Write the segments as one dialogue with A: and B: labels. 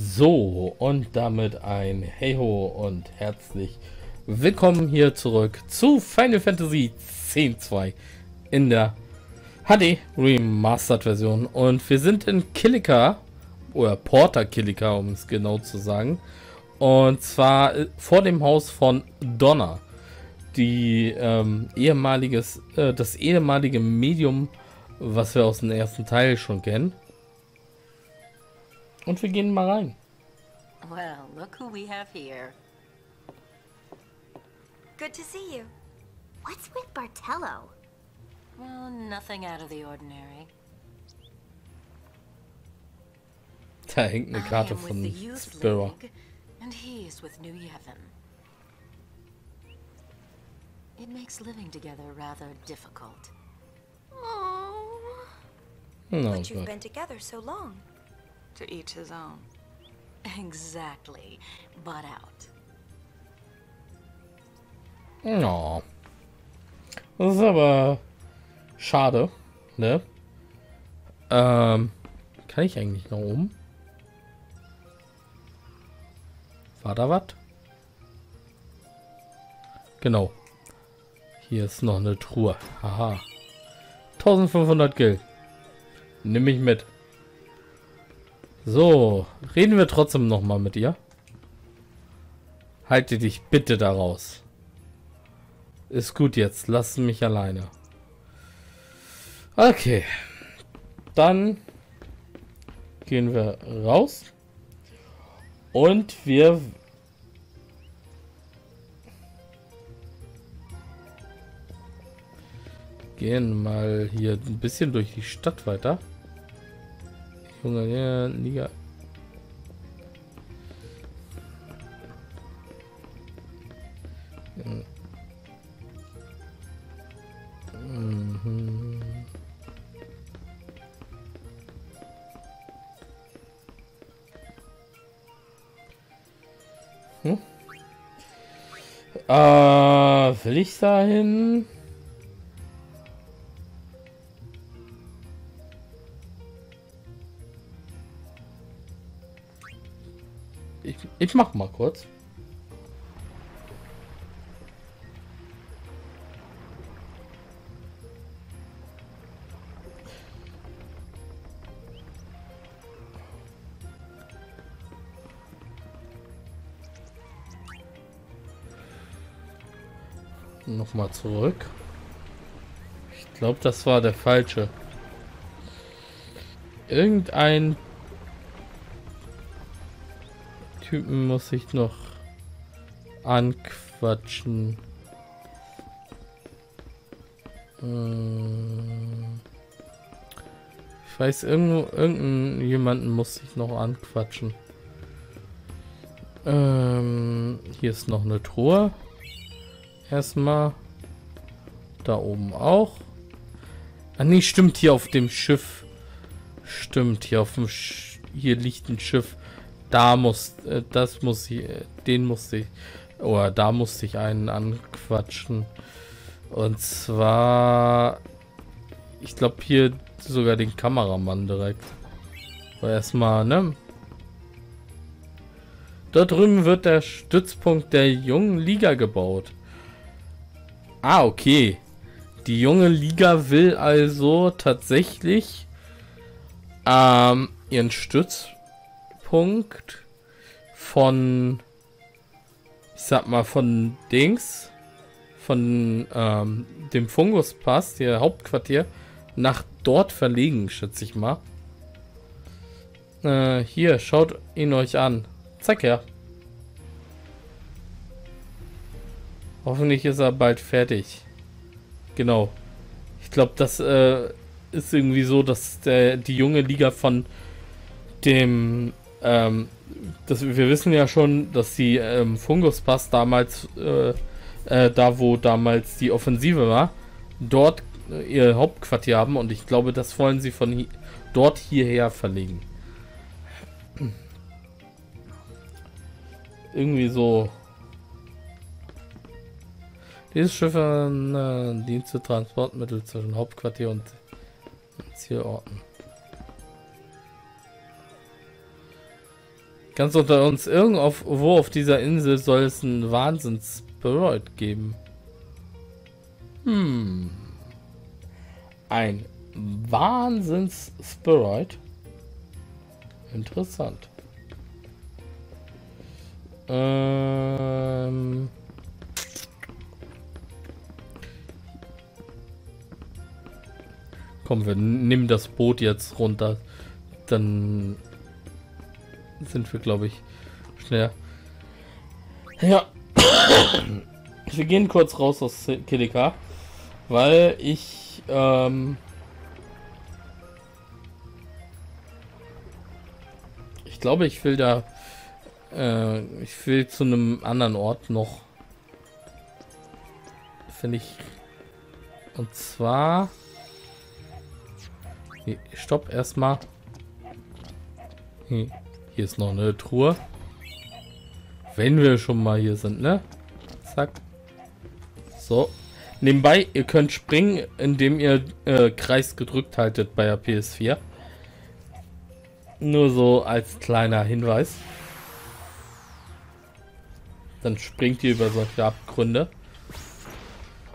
A: So, und damit ein Hey-Ho und herzlich willkommen hier zurück zu Final Fantasy X-2 in der HD Remastered Version. Und wir sind in Kilika, oder Porter Kilika, um es genau zu sagen. Und zwar äh, vor dem Haus von Donna, die ähm, ehemaliges, äh, das ehemalige Medium, was wir aus dem ersten Teil schon kennen. Und wir gehen mal rein.
B: Well, look who we have here.
C: Good to see you. What's with Bartello?
B: Well, nothing out of the ordinary.
A: Da hängt eine Karte von Spira.
B: And he is with New Yevon. It makes living together rather difficult.
C: Oh,
A: No,
C: but you've been together so long.
D: To each his own.
B: Exactly, but out.
A: Ja. Das ist aber schade, ne? Ähm, kann ich eigentlich noch oben? War da was? Genau. Hier ist noch eine Truhe. Haha. 1500 Gil. Nimm mich mit. So, reden wir trotzdem noch mal mit ihr. Halte dich bitte da raus. Ist gut jetzt, lass mich alleine. Okay. Dann gehen wir raus. Und wir... Gehen mal hier ein bisschen durch die Stadt weiter. Junge, ja, Liga. Mhm. Hm? Äh, will ich dahin? Ich, ich mach mal kurz. Nochmal zurück. Ich glaube, das war der falsche. Irgendein Typen muss ich noch anquatschen. Ähm, Ich weiß, irgendwo, irgendeinen jemanden muss ich noch anquatschen. Ähm, hier ist noch eine Truhe. Erstmal. Da oben auch. Ah, nee, stimmt, hier auf dem Schiff. Stimmt, hier auf dem Sch hier liegt ein Schiff. Da muss, äh, das muss ich, äh, den musste ich, oder da musste ich einen anquatschen. Und zwar, ich glaube hier sogar den Kameramann direkt. Aber erstmal, ne? Dort drüben wird der Stützpunkt der jungen Liga gebaut. Ah, okay. Die junge Liga will also tatsächlich ähm, ihren Stützpunkt von, ich sag mal, von Dings, von ähm, dem Funguspass, der Hauptquartier, nach dort verlegen, schätze ich mal. Äh, hier, schaut ihn euch an. Zack her. Hoffentlich ist er bald fertig. Genau. Ich glaube, das äh, ist irgendwie so, dass der, die junge Liga von dem, ähm, das, wir wissen ja schon, dass die ähm, Funguspass damals, äh, äh, da wo damals die Offensive war, dort äh, ihr Hauptquartier haben und ich glaube, das wollen sie von hi dort hierher verlegen. Irgendwie so. Dieses Schiff äh, dient zu Transportmittel zwischen Hauptquartier und Zielorten. Ganz unter uns, irgendwo auf dieser Insel soll es einen Wahnsinns-Spirit geben. Hm. Ein Wahnsinns-Spirit. Interessant. Ähm. Komm, wir nehmen das Boot jetzt runter. Dann sind wir, glaube ich, schneller. Ja. Wir gehen kurz raus aus Kilika, weil ich ähm, ich glaube, ich will da äh, ich will zu einem anderen Ort noch finde ich und zwar nee, stopp erstmal hier ist noch eine Truhe wenn wir schon mal hier sind ne zack so nebenbei ihr könnt springen indem ihr äh, Kreis gedrückt haltet bei der PS4 nur so als kleiner Hinweis dann springt ihr über solche Abgründe.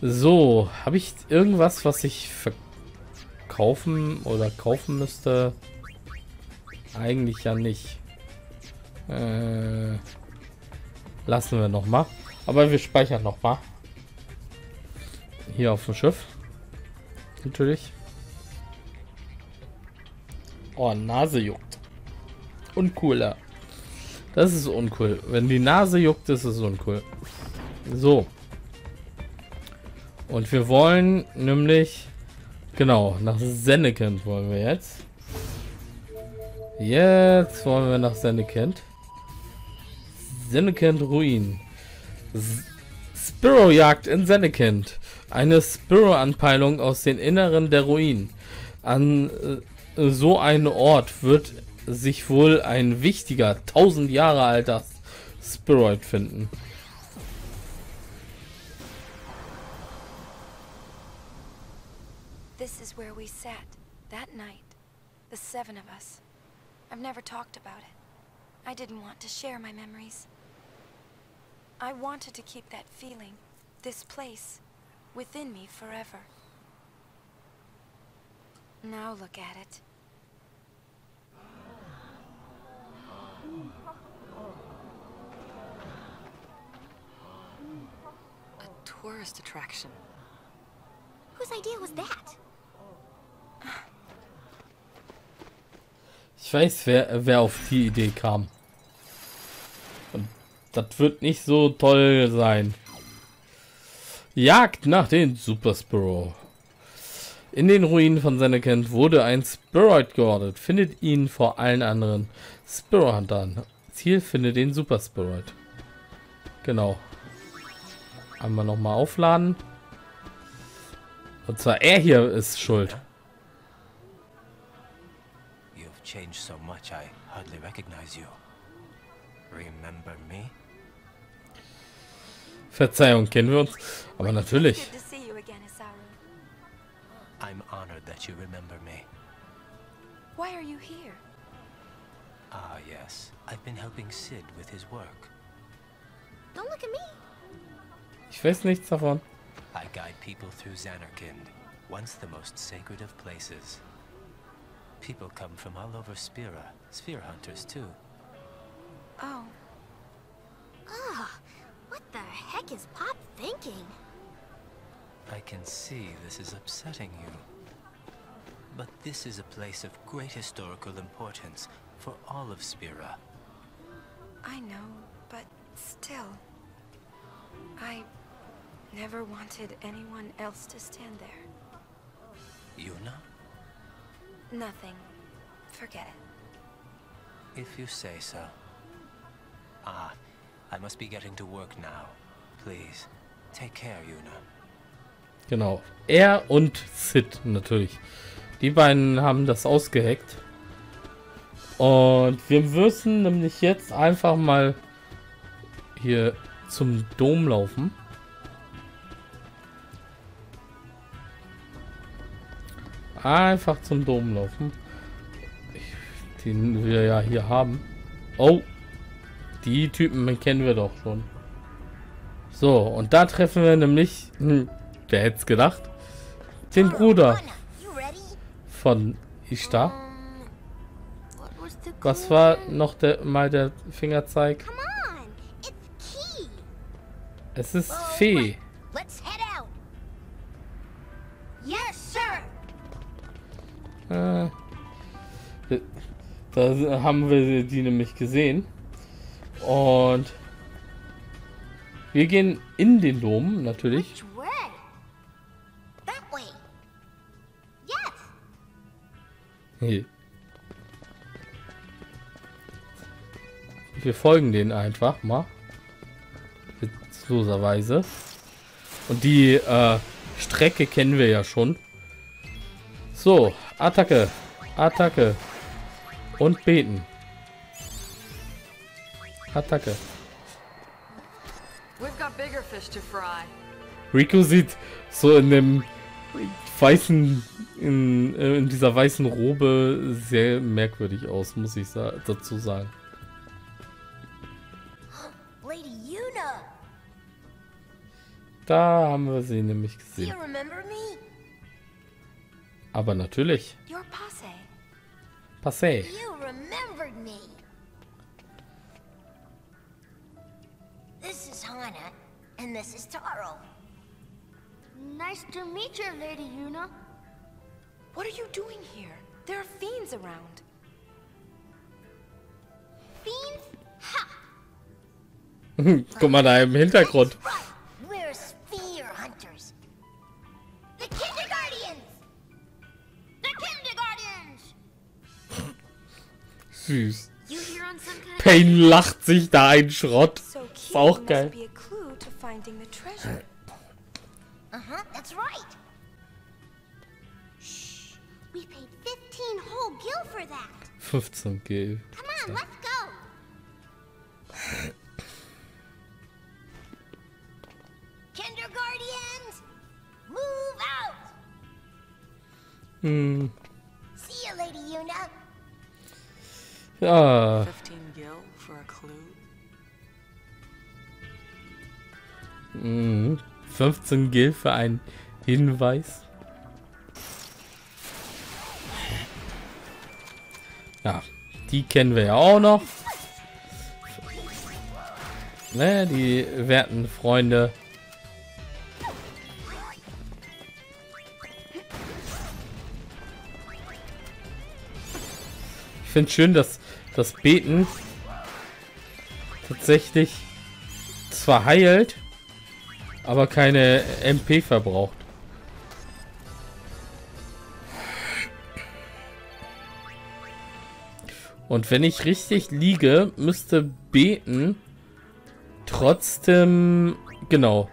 A: So, habe ich irgendwas, was ich verkaufen oder kaufen müsste? Eigentlich ja nicht. Äh, lassen wir noch mal. Aber wir speichern noch mal. Hier auf dem Schiff. Natürlich. Oh, Nase juckt. Uncooler. Das ist uncool. Wenn die Nase juckt, ist es uncool. So. Und wir wollen nämlich... Genau, nach Sennekent wollen wir jetzt. Jetzt wollen wir nach Sennekent. Sennekent Ruin. Spiro-Jagd in Sennekent. Eine Spiro-Anpeilung aus den Inneren der Ruinen. An äh, so einen Ort wird sich wohl ein wichtiger, tausend Jahre alter Spiroid finden.
E: This is where we sat, that night. The seven of us. I've never talked about it. I didn't want to share my memories. I wanted to keep that feeling, this place, within me forever. Now look at it.
B: A tourist attraction.
C: Whose idea was that?
A: Ich weiß, wer, wer auf die Idee kam. Das wird nicht so toll sein. Jagd nach den Super Spiro. In den Ruinen von Senekent wurde ein Spiroid geordet. Findet ihn vor allen anderen Spiro Huntern. Ziel findet den Super Spiroid. Genau. Einmal nochmal aufladen. Und zwar er hier ist schuld.
F: You've changed so much I hardly recognize you. Remember me?
A: Verzeihung, kennen wir uns? Aber natürlich.
F: I'm honored that you remember me.
E: Why are you here?
F: Ah, yes. I've been helping Sid with his work.
C: Don't look at me.
A: Ich weiß nichts davon.
F: I guide people through Xanarkand, once the most sacred of places. People come from all over Spira, sphere hunters too.
E: Oh,
C: heck is Pop thinking?
F: I can see this is upsetting you. But this is a place of great historical importance for all of Spira.
E: I know, but still. I never wanted anyone else to stand there.
F: Yuna?
E: Nothing. Forget it.
F: If you say so. Ah, I must be getting to work now.
A: Genau. Er und Sid natürlich. Die beiden haben das ausgeheckt. Und wir müssen nämlich jetzt einfach mal hier zum Dom laufen. Einfach zum Dom laufen. Den wir ja hier haben. Oh, Die Typen kennen wir doch schon. So, und da treffen wir nämlich, hm, wer hätte es gedacht, den Bruder von Ishtar.
C: Was
A: war noch der, mal der Fingerzeig? Es ist Fee. Äh, da haben wir die nämlich gesehen. Und wir gehen in den Dom, natürlich. Nee. Wir folgen denen einfach mal. Witzloserweise. Und die äh, Strecke kennen wir ja schon. So, Attacke. Attacke. Und beten. Attacke. Rico sieht so in dem weißen, in, äh, in dieser weißen Robe sehr merkwürdig aus, muss ich sa dazu sagen.
C: Lady Yuna.
A: Da haben wir sie nämlich gesehen. Aber natürlich. Passé.
C: You remembered me. This is Hana, and this is Taro. Nice to meet you, Lady Yuna.
E: What are you doing here? There are fiends around.
C: Fiends? Ha!
A: Guck mal da im Hintergrund.
C: We're sphere hunters. The Kinderguardians! The Kinderguardians!
A: Süß. Payne lacht sich da ein Schrott. Ist auch geil.
E: Finding the treasure.
C: Uh-huh, that's right. Shh. We paid 15 whole gil for that.
A: 15 Gil.
C: Come on, let's go. Kinderguardians, move out.
A: Hm.
C: See you, Lady Yuna.
A: Ja.
D: 15 gil for a clue.
A: Mhm. 15 Gil für einen Hinweis. Ja, die kennen wir ja auch noch. Ne, die werten Freunde. Ich finde schön, dass das Beten tatsächlich zwar heilt, aber keine MP verbraucht. Und wenn ich richtig liege, müsste beten trotzdem genau.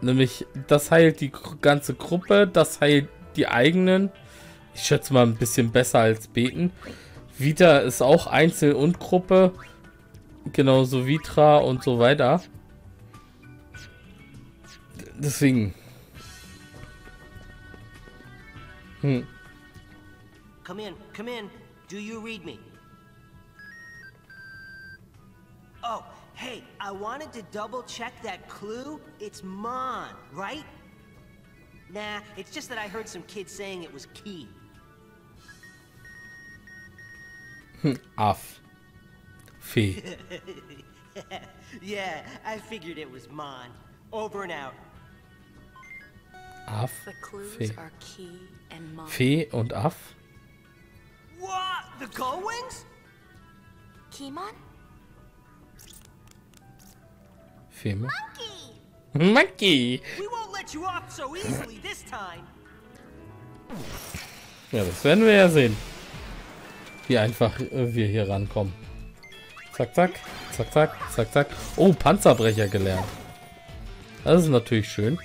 A: Nämlich das heilt die ganze Gruppe, das heilt die eigenen. Ich schätze mal ein bisschen besser als beten. Vita ist auch Einzel und Gruppe. Genauso Vitra und so weiter. Deswegen. Hm.
G: Come in, come in. Do you read me? Oh, hey, I wanted to double check that clue. It's Mon, right? Nah, it's just that I heard some kids saying it was key.
A: Off. Fee.
G: yeah, I figured it was Mon. Over and out.
A: Aff. Fee. Fee und Aff.
G: What? The?
E: Kimon?
A: Fee.
C: Monkey!
A: Monkey.
G: We won't let you off so easily this time.
A: Ja, das werden wir ja sehen. Wie einfach äh, wir hier rankommen. Zack, zack. Zack, zack. Zack, zack. Oh, Panzerbrecher gelernt. Das ist natürlich schön.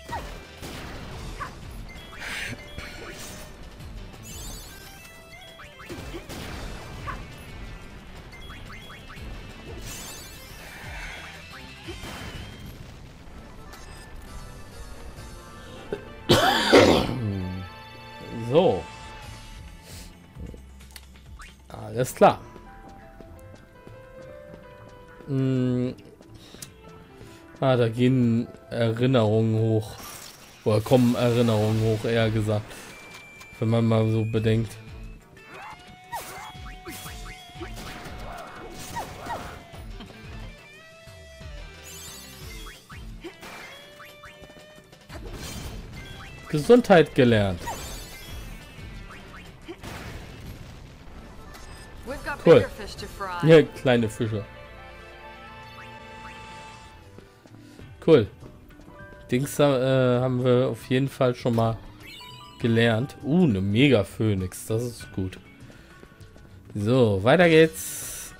A: Alles klar. Hm. Ah, da gehen Erinnerungen hoch. Oder kommen Erinnerungen hoch, eher gesagt. Wenn man mal so bedenkt. Gesundheit gelernt. Ja, kleine Fische. Cool. Dings äh, haben wir auf jeden Fall schon mal gelernt. Uh, eine Mega Phönix. Das ist gut. So, weiter geht's.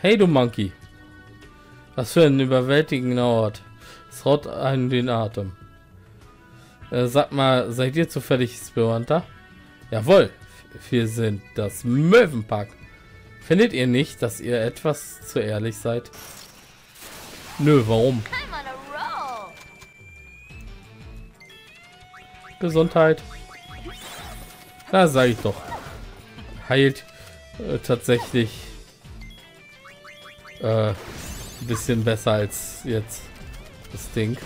A: Hey, du Monkey. Was für ein überwältigender Ort. Es raut einen den Atem. Äh, sag mal, seid ihr zufällig Spearhunter? Jawohl, wir sind das Möwenpack. Findet ihr nicht, dass ihr etwas zu ehrlich seid? Nö, warum? Gesundheit. Da sage ich doch. Heilt äh, tatsächlich äh, ein bisschen besser als jetzt das Ding.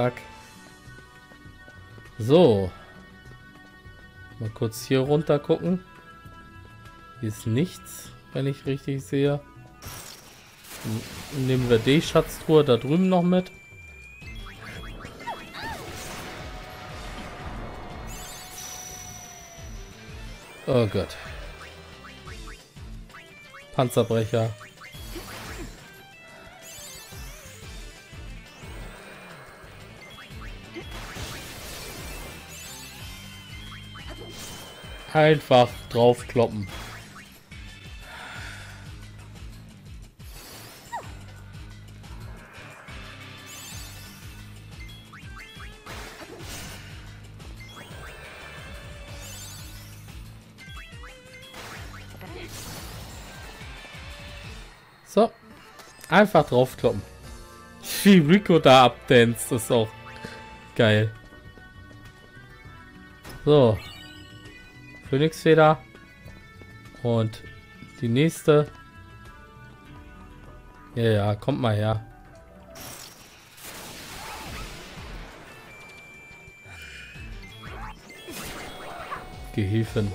A: Zack. So. Mal kurz hier runter gucken. Hier ist nichts, wenn ich richtig sehe. N- Nehmen wir die Schatztruhe da drüben noch mit. Oh Gott. Panzerbrecher. Einfach draufkloppen. So. Einfach draufkloppen. Wie Rico da abdanzt, ist auch geil. So. Phönixfeder. Und die nächste. Ja, ja, kommt mal her. Gehilfen.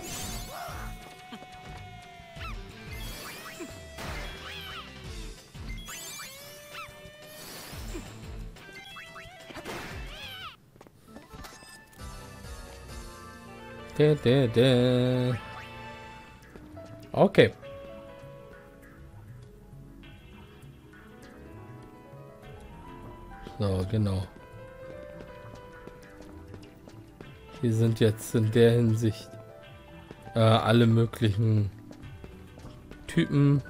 A: Okay. So, genau. Hier sind jetzt in der Hinsicht äh, alle möglichen Typen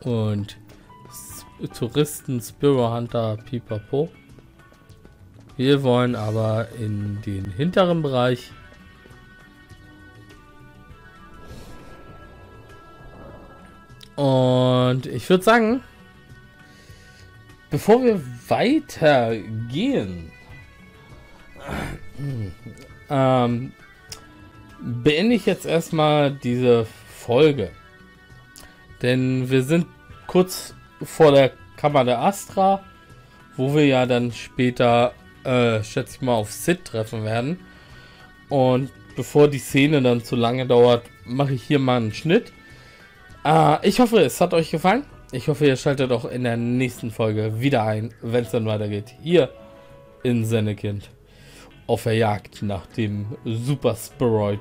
A: und Touristen, Spirit Hunter, Pipapo. Wir wollen aber in den hinteren Bereich. Und ich würde sagen, bevor wir weitergehen, ähm, beende ich jetzt erstmal diese Folge. Denn wir sind kurz vor der Kammer der Astra, wo wir ja dann später äh, schätze ich mal, auf Sid treffen werden. Und bevor die Szene dann zu lange dauert, mache ich hier mal einen Schnitt. Äh, ich hoffe, es hat euch gefallen. Ich hoffe, ihr schaltet auch in der nächsten Folge wieder ein, wenn es dann weitergeht. Hier in Sennekind. Auf der Jagd nach dem Super Spiroid,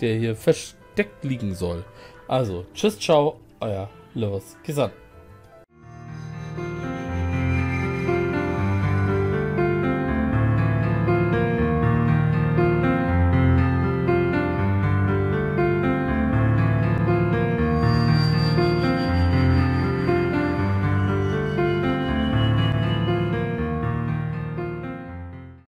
A: der hier versteckt liegen soll. Also, tschüss, ciao, euer Lewis Kisan.